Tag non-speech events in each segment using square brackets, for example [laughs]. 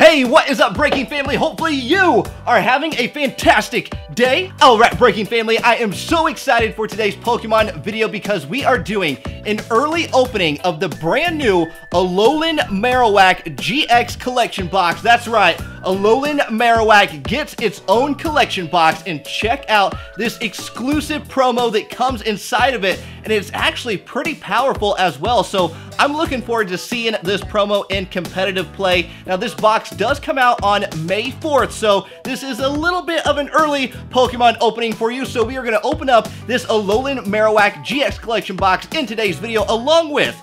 Hey, what is up, Breaking Family? Hopefully you are having a fantastic day. All right, Breaking Family, I am so excited for today's Pokemon video because we are doing an early opening of the brand new Alolan Marowak GX collection box. That's right, Alolan Marowak gets its own collection box and check out this exclusive promo that comes inside of it and it's actually pretty powerful as well. So I'm looking forward to seeing this promo in competitive play. Now this box does come out on May 4th, so this is a little bit of an early Pokemon opening for you. So we are going to open up this Alolan Marowak GX collection box in today's video along with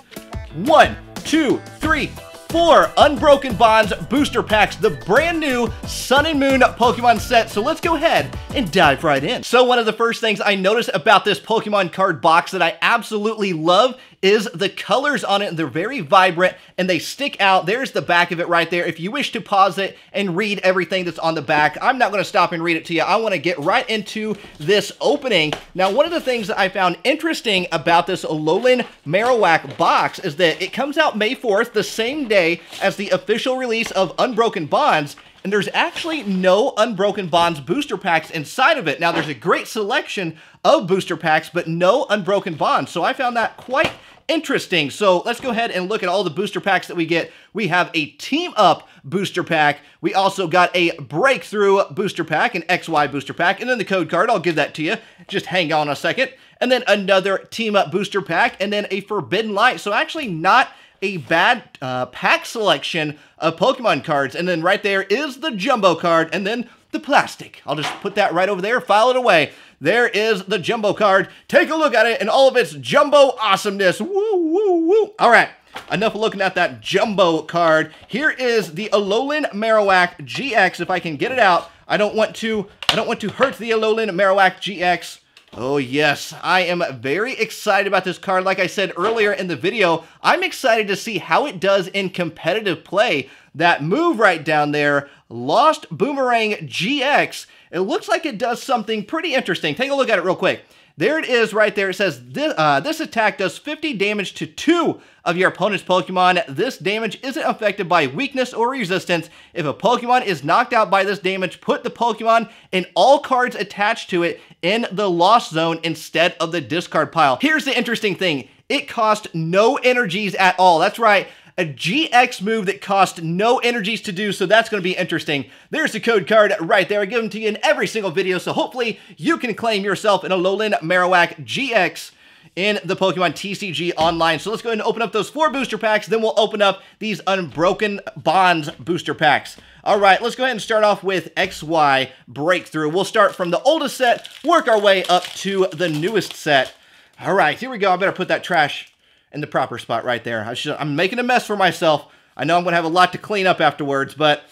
one, two, three, four Unbroken Bonds booster packs, the brand new Sun and Moon Pokemon set. So let's go ahead and dive right in. So one of the first things I noticed about this Pokemon card box that I absolutely love is the colors on it. They're very vibrant and they stick out. There's the back of it right there. If you wish to pause it and read everything that's on the back, I'm not going to stop and read it to you. I want to get right into this opening. Now, one of the things that I found interesting about this Alolan Marowak box is that it comes out May 4th, the same day as the official release of Unbroken Bonds, and there's actually no Unbroken Bonds booster packs inside of it. Now, there's a great selection of booster packs, but no Unbroken Bonds, so I found that quite interesting. So let's go ahead and look at all the booster packs that we get. We have a Team Up booster pack. We also got a Breakthrough booster pack, an XY booster pack, and then the code card. I'll give that to you. Just hang on a second. And then another Team Up booster pack, and then a Forbidden Light. So actually not a bad uh, pack selection of Pokemon cards. And then right there is the Jumbo card, and then the plastic. I'll just put that right over there, file it away. There is the Jumbo card. Take a look at it in all of its Jumbo awesomeness. Woo, woo, woo. All right. Enough looking at that jumbo card. Here is the Alolan Marowak GX. If I can get it out, I don't want to. I don't want to hurt the Alolan Marowak GX. Oh yes, I am very excited about this card. Like I said earlier in the video, I'm excited to see how it does in competitive play. That move right down there, Lost Boomerang GX, it looks like it does something pretty interesting. Take a look at it real quick. There it is right there. It says this, uh, this attack does 50 damage to two of your opponent's Pokemon. This damage isn't affected by weakness or resistance. If a Pokemon is knocked out by this damage, put the Pokemon and all cards attached to it in the lost zone instead of the discard pile. Here's the interesting thing. It cost no energies at all. That's right a GX move that cost no energies to do, so that's going to be interesting. There's the code card right there. I give them to you in every single video, so hopefully you can claim yourself an Alolan Marowak GX in the Pokemon TCG Online. So let's go ahead and open up those four booster packs, then we'll open up these Unbroken Bonds booster packs. All right, let's go ahead and start off with XY Breakthrough. We'll start from the oldest set, work our way up to the newest set. All right, here we go. I better put that trash in the proper spot right there. I should, I'm making a mess for myself. I know I'm going to have a lot to clean up afterwards, but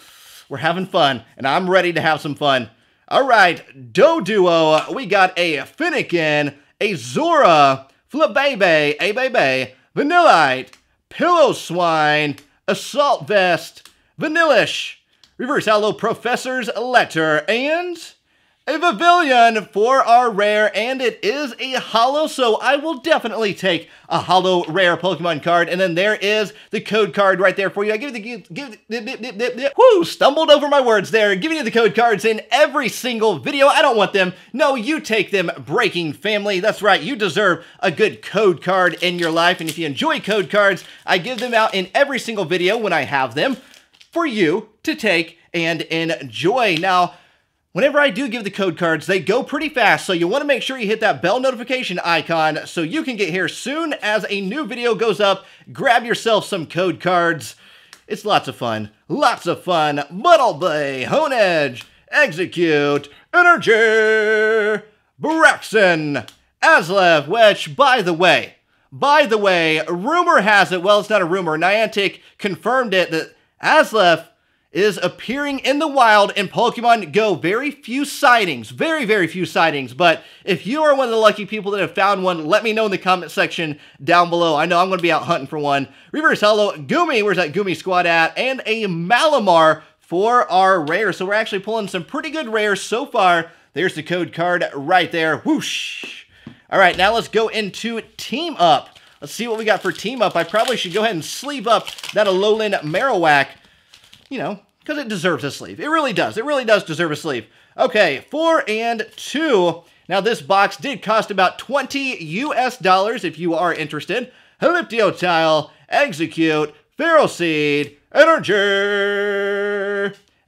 we're having fun, and I'm ready to have some fun. All right, Doduo, we got a Fennekin, a Zora, Flabebe, a Bebe, Vanillite, Piloswine, Assault Vest, Vanillish, Reverse Holo Professor's Letter, and a Pavilion for our rare, and it is a holo, so I will definitely take a holo rare Pokemon card. And then there is the code card right there for you. I give you the give, give whoo, stumbled over my words there. Giving you the code cards in every single video. I don't want them. No, you take them, Breaking Family. That's right, you deserve a good code card in your life. And if you enjoy code cards, I give them out in every single video when I have them for you to take and enjoy. Now, Whenever I do give the code cards, they go pretty fast, so you want to make sure you hit that bell notification icon so you can get here soon as a new video goes up. Grab yourself some code cards. It's lots of fun. Lots of fun. Muddle Honedge, Execute, Energy, Braixen, Azelf, which, by the way, by the way, rumor has it, well, it's not a rumor, Niantic confirmed it, that Azelf is appearing in the wild in Pokemon Go. Very few sightings, very, very few sightings. But if you are one of the lucky people that have found one, let me know in the comment section down below. I know I'm going to be out hunting for one. Reverse Holo, Goomy, where's that Goomy squad at? And a Malamar for our rare. So we're actually pulling some pretty good rares so far. There's the code card right there. Whoosh. All right, now let's go into Team Up. Let's see what we got for Team Up. I probably should go ahead and sleeve up that Alolan Marowak. You know, because it deserves a sleeve. It really does. It really does deserve a sleeve. Okay, four and two. Now, this box did cost about 20 US dollars if you are interested. Tile, Execute, Ferroseed, Energy,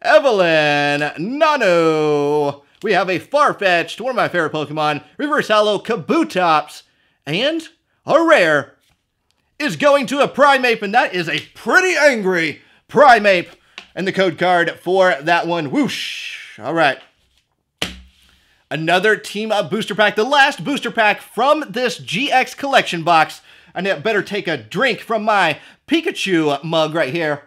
Evelyn, Nanu. We have a Farfetch'd, one of my favorite Pokemon, Reverse Holo, Kabutops, and a rare is going to a Primeape, and that is a pretty angry Primeape. And the code card for that one, whoosh. All right. Another Team Up booster pack, the last booster pack from this GX collection box. I better take a drink from my Pikachu mug right here.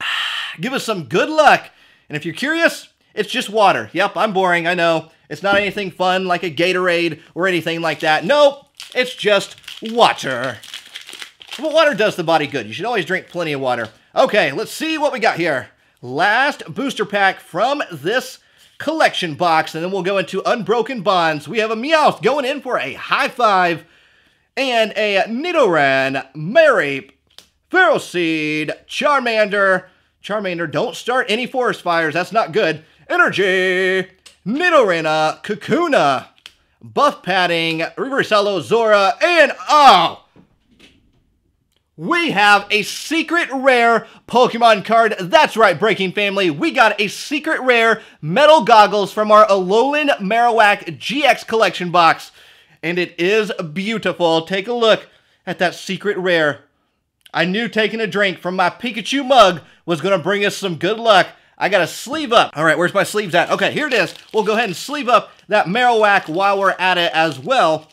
[sighs] Give us some good luck. And if you're curious, it's just water. Yep, I'm boring, I know. It's not anything fun like a Gatorade or anything like that. Nope, it's just water. But water does the body good. You should always drink plenty of water. Okay, let's see what we got here. Last booster pack from this collection box, and then we'll go into Unbroken Bonds. We have a Meowth going in for a high five, and a Nidoran, Mary, Feral Charmander. Charmander, don't start any forest fires. That's not good. Energy, Nidorina, Kakuna, Buff Padding, Reverse Holo, Zora, and oh! We have a secret rare Pokemon card. That's right, Breaking Family. We got a secret rare metal goggles from our Alolan Marowak GX collection box. And it is beautiful. Take a look at that secret rare. I knew taking a drink from my Pikachu mug was going to bring us some good luck. I got to sleeve up. All right, where's my sleeves at? Okay, here it is. We'll go ahead and sleeve up that Marowak while we're at it as well.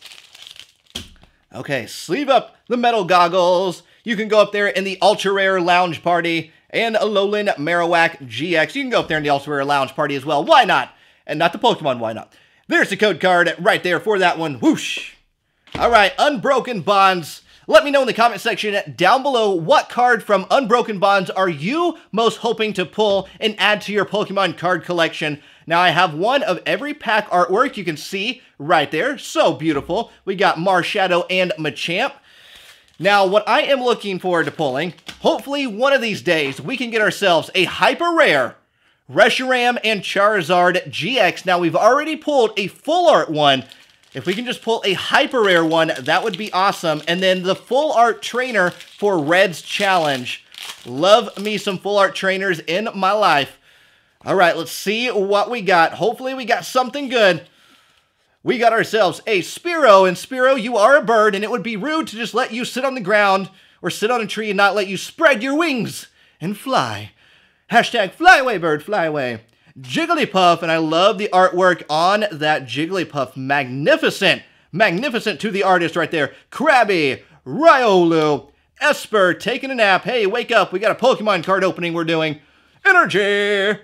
Okay, sleeve up the metal goggles. You can go up there in the Ultra Rare Lounge Party and Alolan Marowak GX. You can go up there in the Ultra Rare Lounge Party as well. Why not? And not the Pokemon, why not? There's the code card right there for that one. Whoosh. All right, Unbroken Bonds. Let me know in the comment section down below what card from Unbroken Bonds are you most hoping to pull and add to your Pokemon card collection. Now, I have one of every pack artwork you can see right there. So beautiful. We got Marshadow and Machamp. Now, what I am looking forward to pulling, hopefully one of these days, we can get ourselves a hyper rare Reshiram and Charizard GX. Now, we've already pulled a full art one. If we can just pull a hyper rare one, that would be awesome. And then the full art trainer for Red's Challenge. Love me some full art trainers in my life. All right, let's see what we got. Hopefully we got something good we got ourselves a Spearow. and Spearow, you are a bird, and it would be rude to just let you sit on the ground or sit on a tree and not let you spread your wings and fly. Hashtag fly away, bird, fly away. Jigglypuff, and I love the artwork on that Jigglypuff. Magnificent, magnificent to the artist right there. Krabby, Riolu, Espurr, taking a nap. Hey, wake up, we got a Pokemon card opening we're doing. Energy,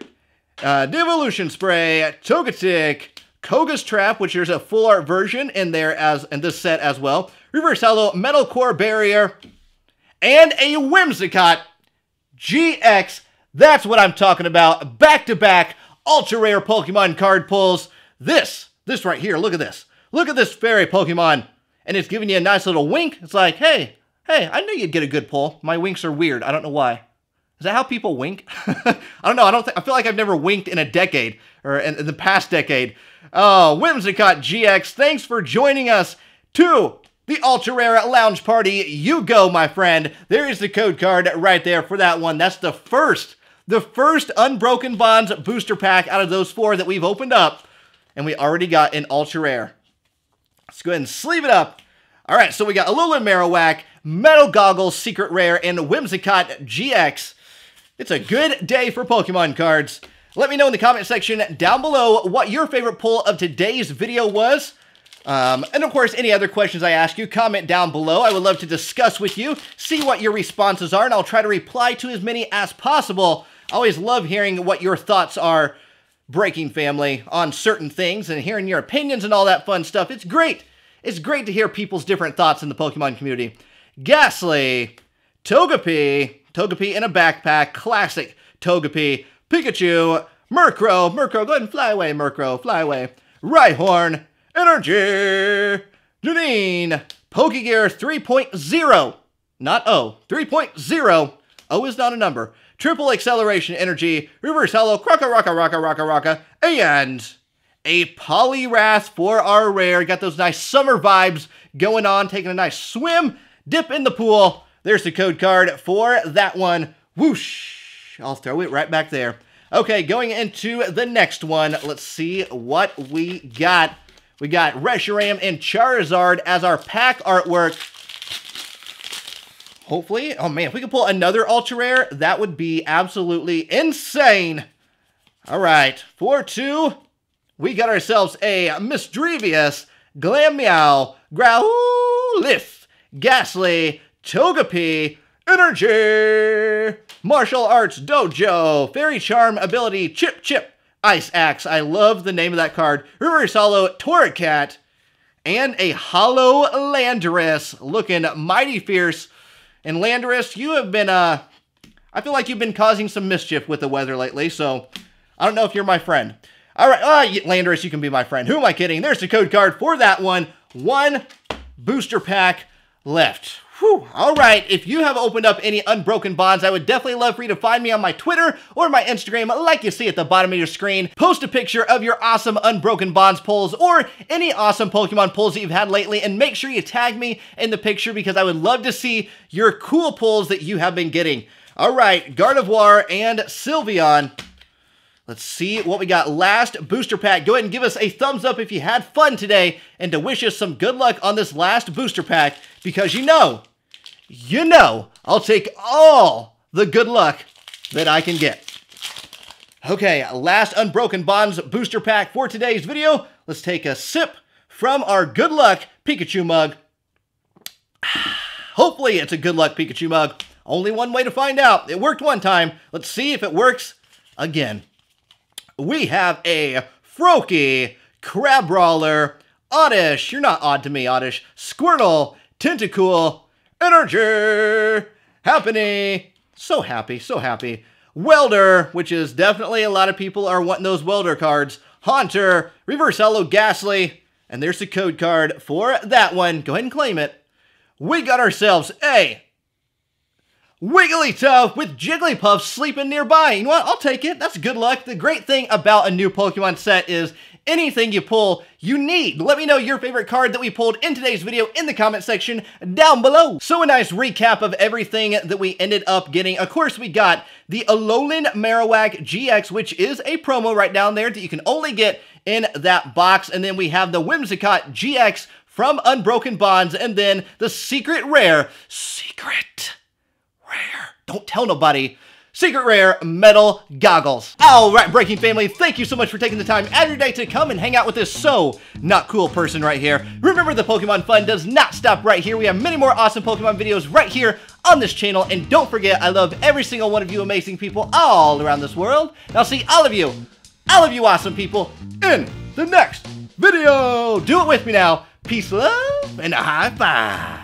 uh, Devolution Spray, Togetic, Koga's Trap, which there's a full art version in there as in this set as well. Reverse Holo, Metal Core Barrier, and a Whimsicott GX. That's what I'm talking about. Back-to-back ultra rare Pokemon card pulls. This, this right here, look at this. Look at this fairy Pokemon. And it's giving you a nice little wink. It's like, hey, hey, I knew you'd get a good pull. My winks are weird. I don't know why. Is that how people wink? [laughs] I don't know. I don't. I feel like I've never winked in a decade or in, in the past decade. Oh, Whimsicott GX, thanks for joining us to the Ultra Rare Lounge Party. You go, my friend. There is the code card right there for that one. That's the first, the first Unbroken Bonds booster pack out of those four that we've opened up. And we already got an Ultra Rare. Let's go ahead and sleeve it up. All right, so we got Alolan Marowak, Metal Goggles, Secret Rare, and Whimsicott GX. It's a good day for Pokemon cards. Let me know in the comment section down below what your favorite pull of today's video was. Um, and of course, any other questions I ask you, comment down below. I would love to discuss with you, see what your responses are, and I'll try to reply to as many as possible. I always love hearing what your thoughts are, Breaking Family, on certain things and hearing your opinions and all that fun stuff. It's great. It's great to hear people's different thoughts in the Pokemon community. Gastly, Togepi, Togepi in a backpack, classic Togepi, Pikachu, Murkrow, Murkrow, go ahead and fly away, Murkrow, fly away. Rhyhorn, Energy, Janine, Pokegear 3.0, not O, 3.0, O is not a number. triple acceleration energy, reverse holo, crocka, rocka, rocka, rocka, rocka, and a Poliwrath for our rare. Got those nice summer vibes going on, taking a nice swim, dip in the pool. There's the code card for that one. Whoosh. I'll throw it right back there. Okay, going into the next one. Let's see what we got. We got Reshiram and Charizard as our pack artwork. Hopefully, oh man, if we could pull another ultra rare, that would be absolutely insane. All right, 4-2, we got ourselves a Misdreavus, Glameow, Growlithe, Gastly, Togepi, Energy, Martial Arts Dojo, Fairy Charm Ability, Chip Chip, Ice Axe. I love the name of that card. Reverse Holo, Torracat, and a Holo Landorus, looking mighty fierce. And Landorus, you have been, uh, I feel like you've been causing some mischief with the weather lately, so I don't know if you're my friend. All right, uh, Landorus, you can be my friend. Who am I kidding? There's the code card for that one. One booster pack left. Whew. All right, if you have opened up any unbroken bonds, I would definitely love for you to find me on my Twitter or my Instagram, like you see at the bottom of your screen. Post a picture of your awesome unbroken bonds pulls or any awesome Pokemon pulls that you've had lately, and make sure you tag me in the picture because I would love to see your cool pulls that you have been getting. All right, Gardevoir and Sylveon. Let's see what we got last booster pack. Go ahead and give us a thumbs up if you had fun today and to wish us some good luck on this last booster pack because you know you know I'll take all the good luck that I can get. Okay, last Unbroken Bonds booster pack for today's video. Let's take a sip from our good luck Pikachu mug. [sighs] Hopefully it's a good luck Pikachu mug. Only one way to find out. It worked one time. Let's see if it works again. We have a Froakie, Crabrawler, Oddish, you're not odd to me, Oddish, Squirtle, Tentacool, Energy! Happiny! So happy, so happy. Welder, which is definitely a lot of people are wanting those Welder cards. Haunter, Reverse Holo Gastly, and there's the code card for that one. Go ahead and claim it. We got ourselves a Wigglytuff with Jigglypuff sleeping nearby. You know what? I'll take it. That's good luck. The great thing about a new Pokemon set is anything you pull, you need. Let me know your favorite card that we pulled in today's video in the comment section down below. So a nice recap of everything that we ended up getting. Of course, we got the Alolan Marowak GX, which is a promo right down there that you can only get in that box. And then we have the Whimsicott GX from Unbroken Bonds, and then the secret rare, secret rare, don't tell nobody, Secret Rare Metal Goggles. Alright, Breaking Family, thank you so much for taking the time every day to come and hang out with this so not cool person right here. Remember, the Pokemon fun does not stop right here. We have many more awesome Pokemon videos right here on this channel. And don't forget, I love every single one of you amazing people all around this world. And I'll see all of you, all of you awesome people, in the next video. Do it with me now. Peace, love, and a high five.